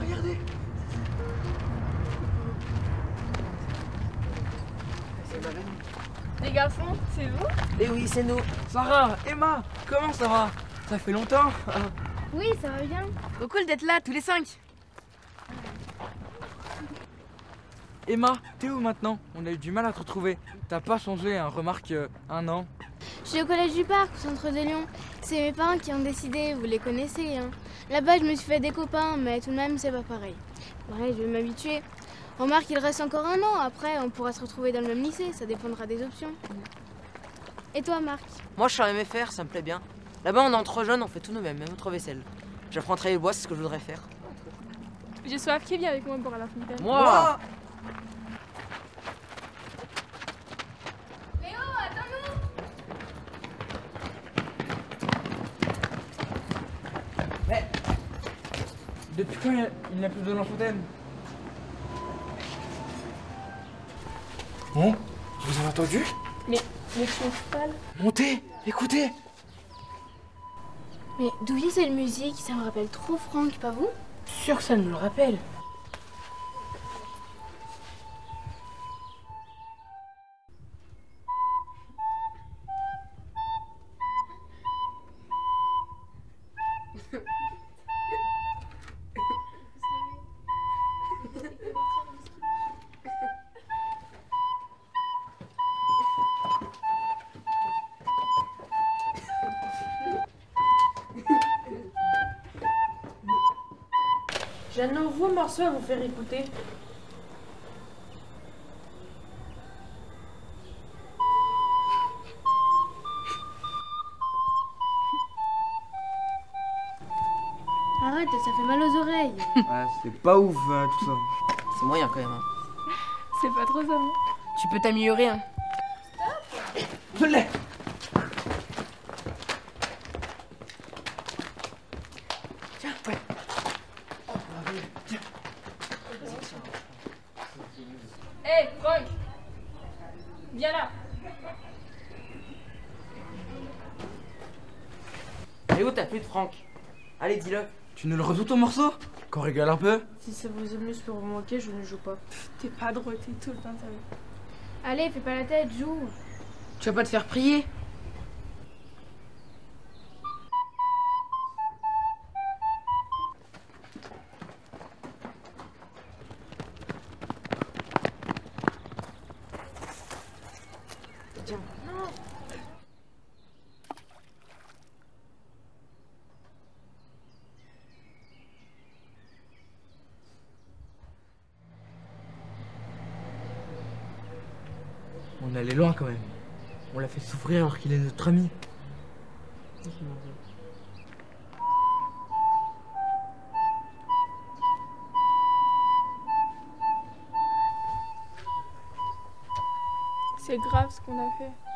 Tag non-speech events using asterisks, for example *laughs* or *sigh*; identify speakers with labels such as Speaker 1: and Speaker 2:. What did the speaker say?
Speaker 1: Regardez. Les garçons, c'est vous?
Speaker 2: Eh oui, c'est nous.
Speaker 3: Sarah, Emma, comment ça va? Ça fait longtemps
Speaker 1: Oui, ça va bien.
Speaker 4: Trop cool d'être là, tous les cinq.
Speaker 3: Emma, t'es où maintenant? On a eu du mal à te retrouver. T'as pas changé, hein, remarque, euh, un an?
Speaker 1: Je suis au collège du parc, au centre de Lyon. C'est mes parents qui ont décidé, vous les connaissez. Hein. Là-bas, je me suis fait des copains, mais tout de même, c'est pas pareil. Ouais, je vais m'habituer. Remarque, il reste encore un an. Après, on pourra se retrouver dans le même lycée. Ça dépendra des options. Et toi, Marc?
Speaker 2: Moi, je suis en MFR, ça me plaît bien. Là-bas, on est entre jeunes, on fait tout nous-mêmes, même notre vaisselle. J'apprends à travailler le bois, c'est ce que je voudrais faire.
Speaker 5: J'ai soif, qui vient avec moi pour à la fin
Speaker 2: Moi
Speaker 1: Léo, attends-nous
Speaker 3: Depuis quand il n'y a plus de fontaine Bon, vous avez entendu?
Speaker 5: Mais tu es pâle.
Speaker 3: Montez, écoutez
Speaker 1: Mais d'où vient cette musique? Ça me rappelle trop Franck, pas vous?
Speaker 4: Sûr que ça nous le rappelle. J'ai un nouveau morceau à vous faire écouter.
Speaker 1: Arrête, ça fait mal aux oreilles. *laughs*
Speaker 3: Ouais, c'est pas ouf hein, tout ça.
Speaker 2: C'est moyen quand même. hein.
Speaker 5: C'est pas trop ça. hein.
Speaker 4: Tu peux t'améliorer, hein.
Speaker 3: Je l'ai
Speaker 5: Hé, Franck Viens là
Speaker 2: Et où t'as plus de Franck? Allez, dis-le.
Speaker 3: Tu nous le rejoues ton morceau? Qu'on rigole un peu?
Speaker 4: Si ça vous amuse pour vous manquer, je ne joue pas.
Speaker 5: T'es pas drôle, t'es tout le temps sérieux.
Speaker 1: Allez, fais pas la tête, joue.
Speaker 4: Tu vas pas te faire prier?
Speaker 3: On allait loin quand même. On l'a fait souffrir alors qu'il est notre ami.
Speaker 5: C'est grave ce qu'on a fait.